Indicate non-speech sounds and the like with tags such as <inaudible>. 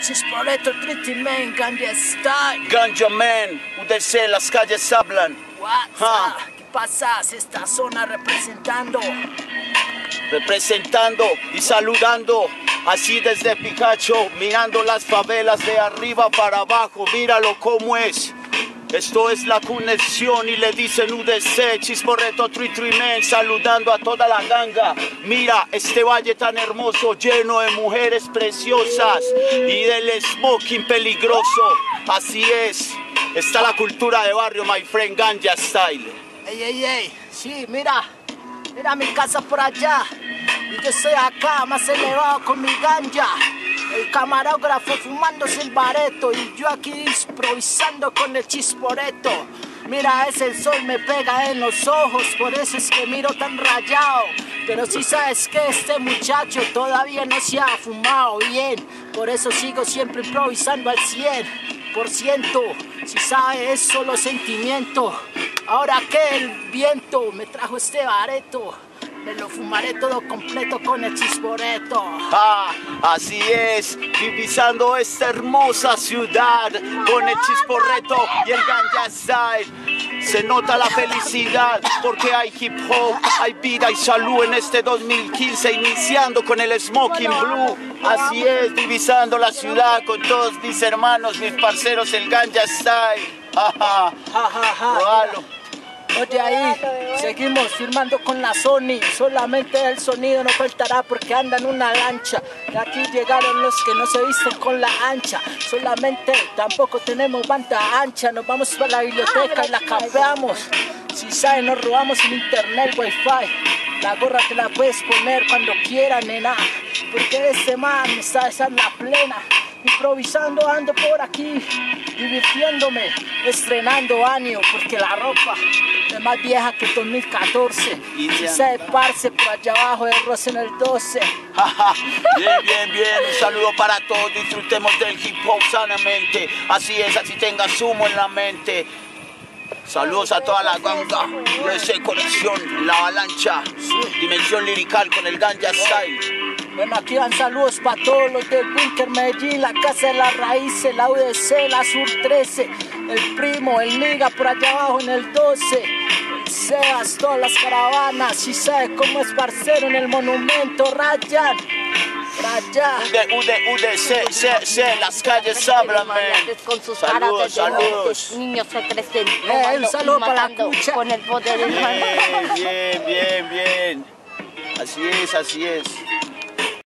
Chisporeto, Trinity Man, Ganja Style. Ganja Man, UDC, las calles hablan. What's Ah. up? ¿Qué pasa? Esta zona representando. representando y saludando así desde Picacho, mirando las favelas de arriba para abajo, míralo cómo es. Esto es la conexión y le dicen UDC, Chisporreto Men, saludando a toda la ganga. Mira este valle tan hermoso, lleno de mujeres preciosas y del smoking peligroso. Así es, está la cultura de barrio, my friend Ganja Style. Ey, ey, ey. Sí, mira. Mira mi casa por allá. Y yo estoy acá, más elevado con mi ganja. Camarógrafo fumándose el bareto. Y yo aquí improvisando con el chisporeto. Mira, ese el sol me pega en los ojos, por eso es que miro tan rayado. Pero si sabes que este muchacho todavía no se ha fumado bien, por eso sigo siempre improvisando al 100%. Si sabe, es solo sentimiento. Ahora que el viento me trajo este bareto, me lo fumaré todo completo con el chisporeto. Ah, así es, divisando esta hermosa ciudad con el chisporreto y el ganja style. Se nota la felicidad porque hay hip hop, hay vida y salud en este 2015, iniciando con el Smoking Blue. Así es, divisando la ciudad con todos mis hermanos, mis parceros, el ganja style. <laughs> Ja, Oye ahí, seguimos firmando con la Sony. Solamente el sonido no faltará porque andan una lancha. De aquí llegaron los que no se visten con la ancha. Solamente tampoco tenemos banda ancha. Nos vamos para la biblioteca y la cambiamos. Si saben, nos robamos el internet, wifi. La gorra te la puedes poner cuando quieras, nena. Porque este man está esa en la plena. Improvisando ando por aquí, divirtiéndome, estrenando año, porque la ropa es más vieja que 2014. Y se parce por allá abajo de Rosa en el 12. Jaja, bien, bien, bien. Un saludo para todos. Disfrutemos del hip hop sanamente. Así es, así tengas humo en la mente. Saludos a toda la ganga. ese conexión, la avalancha. Dimensión lirical con el ganja style. Bueno, aquí van saludos para todos los del Bunker Medellín, la Casa de las Raíces, la UDC, la Sur 13, el Primo, el Niga por allá abajo en el 12, el Sebas, todas las caravanas, si sabe cómo es parcero en el monumento, Rayan, Rayan. Ude, ude, ude, se, se, se. Las calles hablan, man. Con sus Saludos, saludos. niños que crecen Eh, un saludo para la cucha. con el poder. Bien, bien, bien, bien. Así es, así es.